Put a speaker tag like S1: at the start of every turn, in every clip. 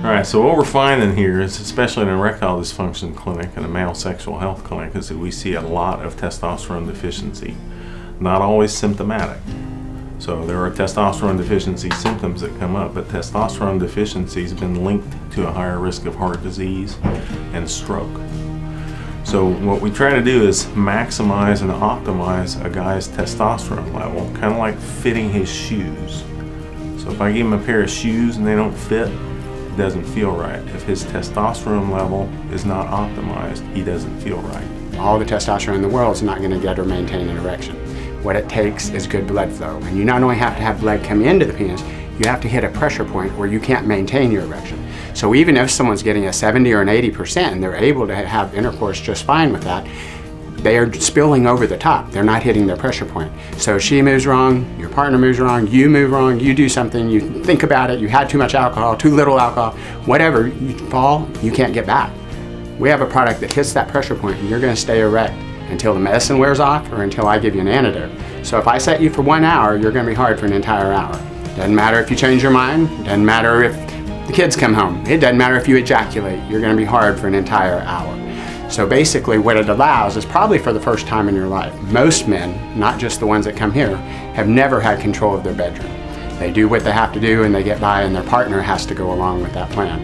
S1: All right, so what we're finding here is, especially in erectile dysfunction clinic and a male sexual health clinic, is that we see a lot of testosterone deficiency, not always symptomatic. So there are testosterone deficiency symptoms that come up, but testosterone deficiency has been linked to a higher risk of heart disease and stroke. So what we try to do is maximize and optimize a guy's testosterone level, kind of like fitting his shoes. So if I give him a pair of shoes and they don't fit, it doesn't feel right. If his testosterone level is not optimized, he doesn't feel right.
S2: All the testosterone in the world is not going to get or maintain an erection. What it takes is good blood flow. And you not only have to have blood come into the penis, you have to hit a pressure point where you can't maintain your erection. So even if someone's getting a 70 or an 80% and they're able to have intercourse just fine with that, they are spilling over the top. They're not hitting their pressure point. So she moves wrong, your partner moves wrong, you move wrong, you do something, you think about it, you had too much alcohol, too little alcohol, whatever, you fall, you can't get back. We have a product that hits that pressure point and you're gonna stay erect until the medicine wears off or until I give you an antidote. So if I set you for one hour, you're gonna be hard for an entire hour. Doesn't matter if you change your mind, doesn't matter if the kids come home, it doesn't matter if you ejaculate, you're gonna be hard for an entire hour. So basically what it allows is probably for the first time in your life, most men, not just the ones that come here, have never had control of their bedroom. They do what they have to do and they get by and their partner has to go along with that plan.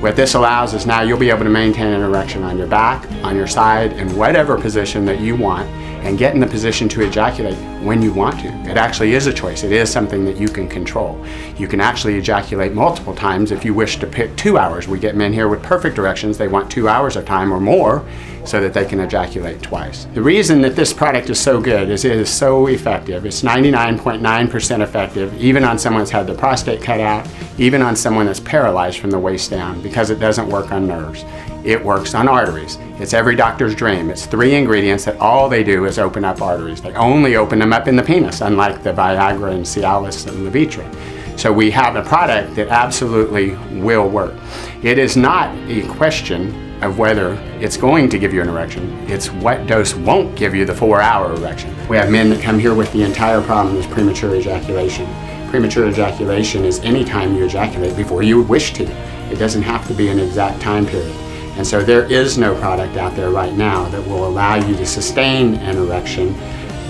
S2: What this allows is now you'll be able to maintain an erection on your back, on your side, in whatever position that you want and get in the position to ejaculate when you want to. It actually is a choice. It is something that you can control. You can actually ejaculate multiple times if you wish to pick two hours. We get men here with perfect erections. They want two hours of time or more so that they can ejaculate twice. The reason that this product is so good is it is so effective. It's 99.9% effective even on someone that's had their prostate cut out, even on someone that's paralyzed from the waist down because it doesn't work on nerves. It works on arteries. It's every doctor's dream. It's three ingredients that all they do is open up arteries. They only open them up in the penis, unlike the Viagra and Cialis and Levitra. So we have a product that absolutely will work. It is not a question of whether it's going to give you an erection. It's what dose won't give you the four hour erection. We have men that come here with the entire problem is premature ejaculation. Premature ejaculation is any time you ejaculate before you wish to. It doesn't have to be an exact time period. And so there is no product out there right now that will allow you to sustain an erection,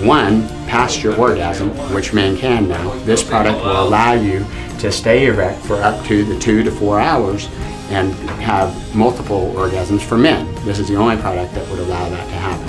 S2: one, past your orgasm, which men can now. This product will allow you to stay erect for up to the two to four hours and have multiple orgasms for men. This is the only product that would allow that to happen.